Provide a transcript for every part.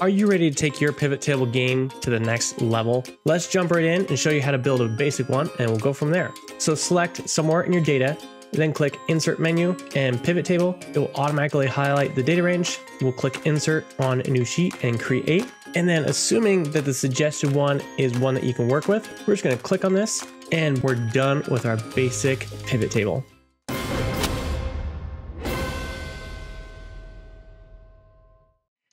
Are you ready to take your pivot table game to the next level? Let's jump right in and show you how to build a basic one and we'll go from there. So select somewhere in your data, then click insert menu and pivot table. It will automatically highlight the data range. We'll click insert on a new sheet and create. And then assuming that the suggested one is one that you can work with, we're just gonna click on this and we're done with our basic pivot table.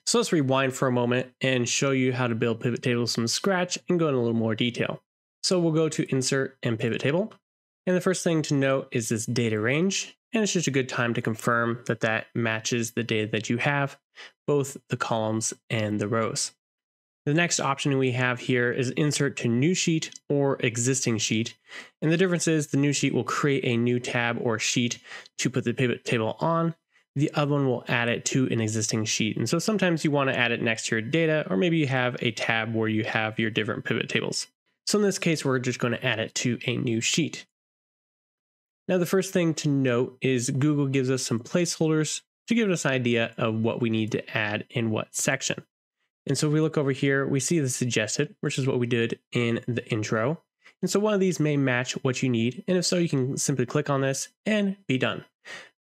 So let's rewind for a moment and show you how to build pivot tables from scratch and go in a little more detail. So we'll go to insert and pivot table. And the first thing to note is this data range. And it's just a good time to confirm that that matches the data that you have, both the columns and the rows. The next option we have here is insert to new sheet or existing sheet. And the difference is the new sheet will create a new tab or sheet to put the pivot table on the other one will add it to an existing sheet. And so sometimes you want to add it next to your data, or maybe you have a tab where you have your different pivot tables. So in this case, we're just going to add it to a new sheet. Now, the first thing to note is Google gives us some placeholders to give us an idea of what we need to add in what section. And so if we look over here, we see the suggested, which is what we did in the intro. And so one of these may match what you need. And if so, you can simply click on this and be done.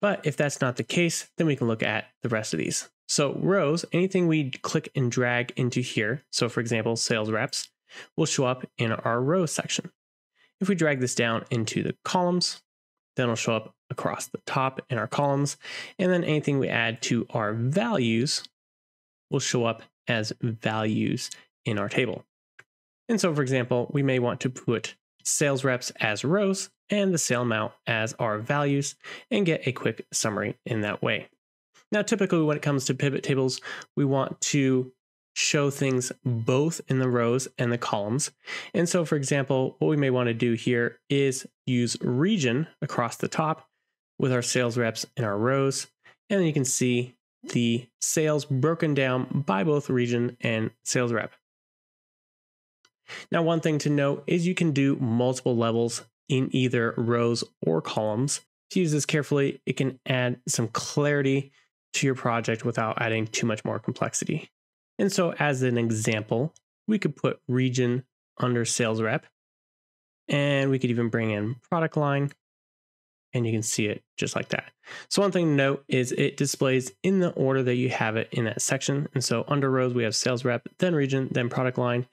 But if that's not the case, then we can look at the rest of these. So rows, anything we click and drag into here, so for example, sales reps, will show up in our rows section. If we drag this down into the columns, then it'll show up across the top in our columns. And then anything we add to our values will show up as values in our table. And so, for example, we may want to put sales reps as rows and the sale amount as our values and get a quick summary in that way. Now, typically when it comes to pivot tables, we want to show things both in the rows and the columns. And so, for example, what we may want to do here is use region across the top with our sales reps in our rows. And then you can see the sales broken down by both region and sales rep. Now, one thing to note is you can do multiple levels in either rows or columns. To use this carefully, it can add some clarity to your project without adding too much more complexity. And so, as an example, we could put region under sales rep, and we could even bring in product line, and you can see it just like that. So, one thing to note is it displays in the order that you have it in that section. And so, under rows, we have sales rep, then region, then product line,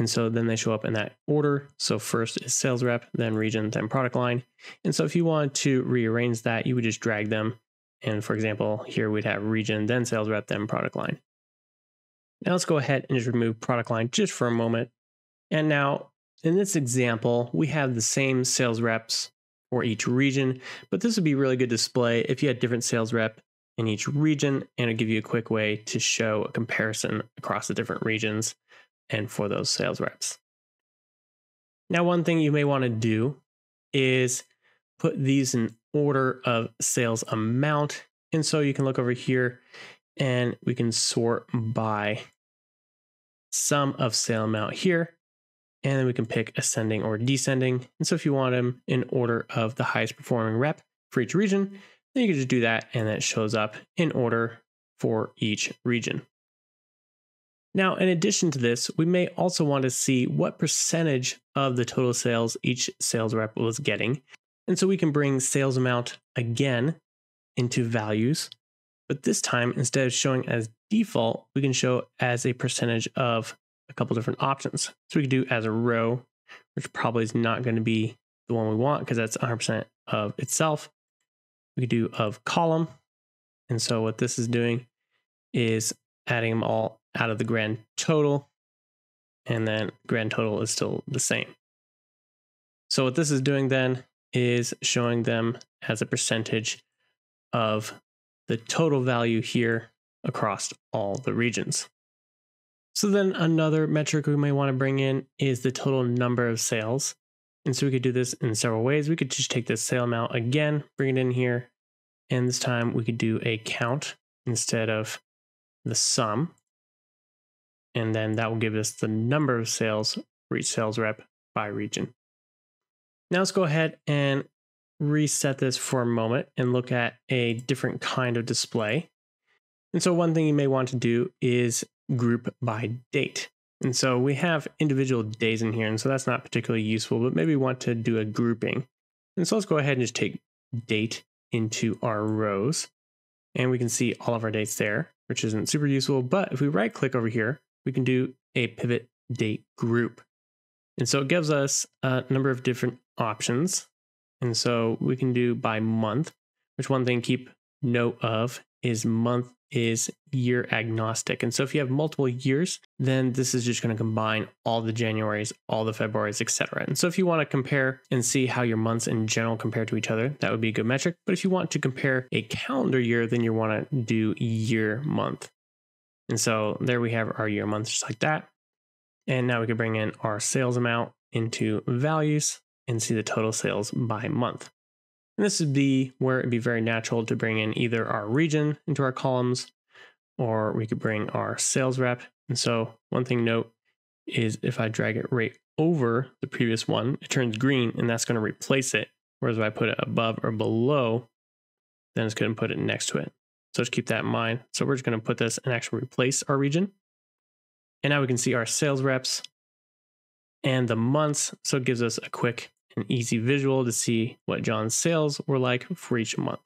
and so then they show up in that order. So first is sales rep, then region, then product line. And so if you wanted to rearrange that, you would just drag them. And for example, here we'd have region, then sales rep, then product line. Now let's go ahead and just remove product line just for a moment. And now in this example, we have the same sales reps for each region, but this would be really good display if you had different sales rep in each region and it'll give you a quick way to show a comparison across the different regions and for those sales reps. Now, one thing you may want to do is put these in order of sales amount. And so you can look over here and we can sort by sum of sale amount here. And then we can pick ascending or descending. And so if you want them in order of the highest performing rep for each region, then you can just do that and that shows up in order for each region. Now, in addition to this, we may also want to see what percentage of the total sales each sales rep was getting. And so we can bring sales amount again into values, but this time instead of showing as default, we can show as a percentage of a couple different options. So we could do as a row, which probably is not going to be the one we want because that's 100% of itself. We could do of column. And so what this is doing is adding them all out of the grand total, and then grand total is still the same. So what this is doing then is showing them as a percentage of the total value here across all the regions. So then another metric we may want to bring in is the total number of sales. And so we could do this in several ways. We could just take this sale amount again, bring it in here, and this time we could do a count instead of the sum and then that will give us the number of sales for each sales rep by region. Now let's go ahead and reset this for a moment and look at a different kind of display. And so one thing you may want to do is group by date. And so we have individual days in here, and so that's not particularly useful, but maybe we want to do a grouping. And so let's go ahead and just take date into our rows, and we can see all of our dates there, which isn't super useful. But if we right click over here, we can do a pivot date group. And so it gives us a number of different options. And so we can do by month, which one thing keep note of is month is year agnostic. And so if you have multiple years, then this is just going to combine all the Januaries, all the Februarys, etc. And so if you want to compare and see how your months in general compare to each other, that would be a good metric. But if you want to compare a calendar year, then you want to do year month. And so there we have our year month just like that. And now we can bring in our sales amount into values and see the total sales by month. And this would be where it'd be very natural to bring in either our region into our columns or we could bring our sales rep. And so one thing note is if I drag it right over the previous one, it turns green and that's going to replace it. Whereas if I put it above or below, then it's going to put it next to it. So just keep that in mind. So we're just going to put this and actually replace our region. And now we can see our sales reps and the months. So it gives us a quick an easy visual to see what John's sales were like for each month.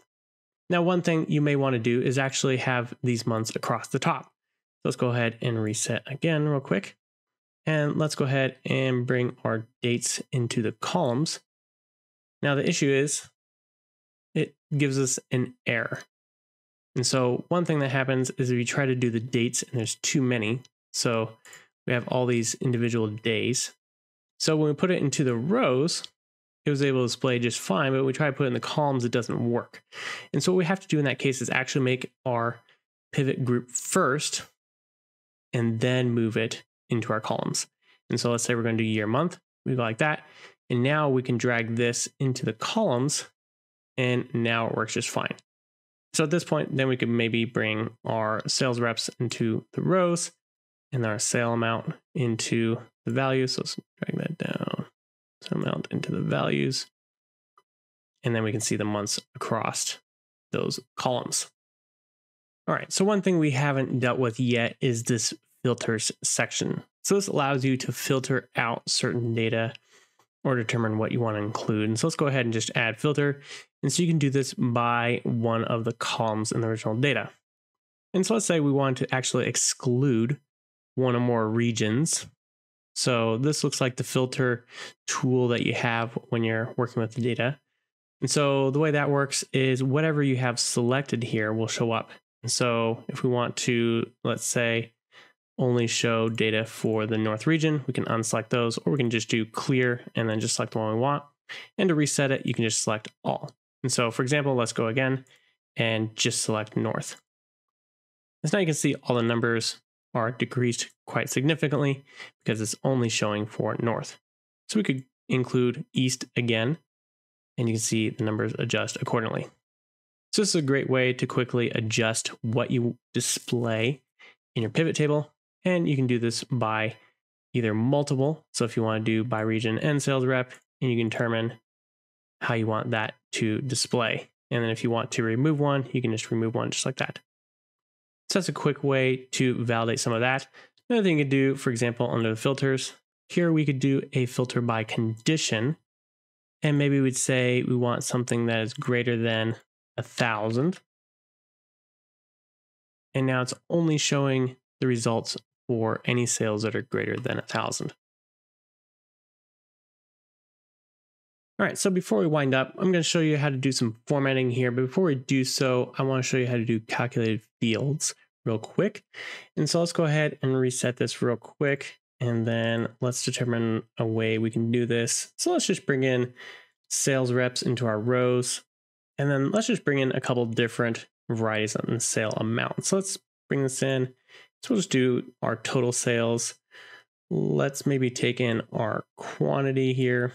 Now, one thing you may want to do is actually have these months across the top. Let's go ahead and reset again real quick. And let's go ahead and bring our dates into the columns. Now, the issue is it gives us an error. And so one thing that happens is if you try to do the dates and there's too many, so we have all these individual days. So when we put it into the rows, it was able to display just fine, but when we try to put it in the columns, it doesn't work. And so what we have to do in that case is actually make our pivot group first and then move it into our columns. And so let's say we're going to do year month, we go like that. And now we can drag this into the columns and now it works just fine. So at this point, then we could maybe bring our sales reps into the rows and our sale amount into the values. So let's drag that down amount into the values. And then we can see the months across those columns. All right, so one thing we haven't dealt with yet is this filters section. So this allows you to filter out certain data or determine what you want to include. And so let's go ahead and just add filter. And so you can do this by one of the columns in the original data. And so let's say we want to actually exclude one or more regions so this looks like the filter tool that you have when you're working with the data. And so the way that works is whatever you have selected here will show up. And so if we want to, let's say, only show data for the North region, we can unselect those, or we can just do clear and then just select the one we want. And to reset it, you can just select all. And so for example, let's go again and just select North. So now you can see all the numbers are decreased quite significantly because it's only showing for north. So we could include east again, and you can see the numbers adjust accordingly. So this is a great way to quickly adjust what you display in your pivot table. And you can do this by either multiple. So if you want to do by region and sales rep, and you can determine how you want that to display. And then if you want to remove one, you can just remove one just like that. So that's a quick way to validate some of that. Another thing you could do, for example, under the filters, here we could do a filter by condition. And maybe we'd say we want something that is greater than a thousand. And now it's only showing the results for any sales that are greater than a thousand. All right, so before we wind up, I'm going to show you how to do some formatting here. But before we do so, I want to show you how to do calculated fields real quick. And so let's go ahead and reset this real quick. And then let's determine a way we can do this. So let's just bring in sales reps into our rows. And then let's just bring in a couple different varieties on the sale amount. So let's bring this in. So we'll just do our total sales. Let's maybe take in our quantity here.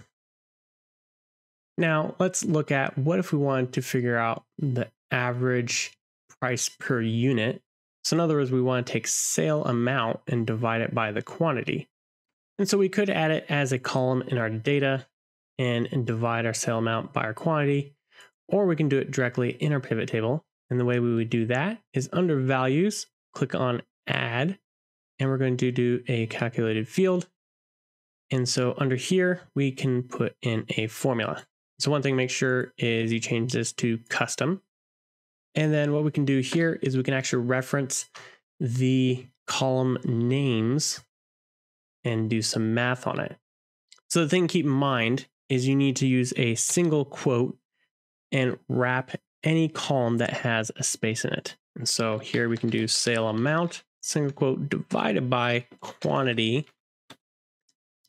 Now let's look at what if we wanted to figure out the average price per unit so in other words, we want to take sale amount and divide it by the quantity. And so we could add it as a column in our data and, and divide our sale amount by our quantity, or we can do it directly in our pivot table. And the way we would do that is under values, click on add, and we're going to do a calculated field. And so under here, we can put in a formula. So one thing to make sure is you change this to custom. And then what we can do here is we can actually reference the column names and do some math on it. So the thing to keep in mind is you need to use a single quote and wrap any column that has a space in it. And so here we can do sale amount, single quote divided by quantity.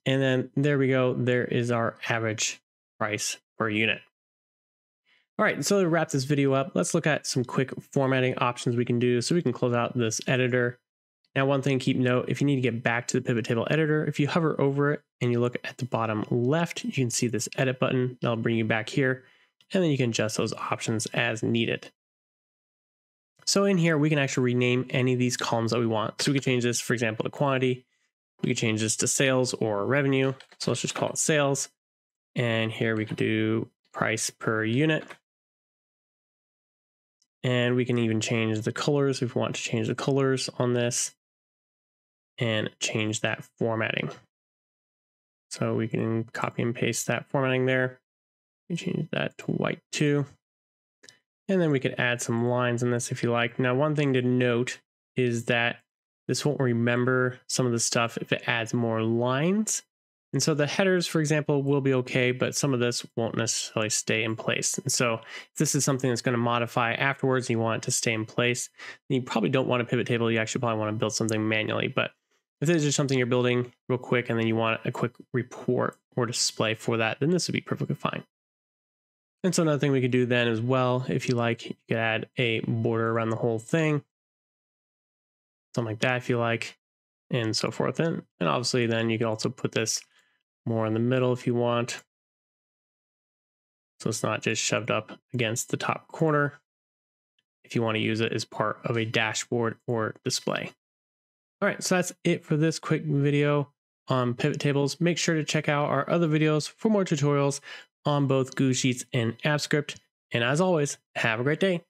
And then there we go. There is our average price per unit. All right, so to wrap this video up, let's look at some quick formatting options we can do so we can close out this editor. Now, one thing to keep note, if you need to get back to the pivot table editor, if you hover over it and you look at the bottom left, you can see this edit button. That'll bring you back here, and then you can adjust those options as needed. So in here, we can actually rename any of these columns that we want. So we can change this, for example, to quantity. We can change this to sales or revenue. So let's just call it sales. And here we can do price per unit. And we can even change the colors if we want to change the colors on this and change that formatting. So we can copy and paste that formatting there. We change that to white too. And then we could add some lines in this if you like. Now, one thing to note is that this won't remember some of the stuff if it adds more lines. And so the headers, for example, will be okay, but some of this won't necessarily stay in place. And so if this is something that's going to modify afterwards and you want it to stay in place, you probably don't want a pivot table. You actually probably want to build something manually. But if this is just something you're building real quick and then you want a quick report or display for that, then this would be perfectly fine. And so another thing we could do then as well, if you like, you could add a border around the whole thing. Something like that if you like, and so forth. And, and obviously then you can also put this more in the middle if you want. So it's not just shoved up against the top corner if you want to use it as part of a dashboard or display. All right, so that's it for this quick video on pivot tables. Make sure to check out our other videos for more tutorials on both Google Sheets and AppScript. And as always, have a great day.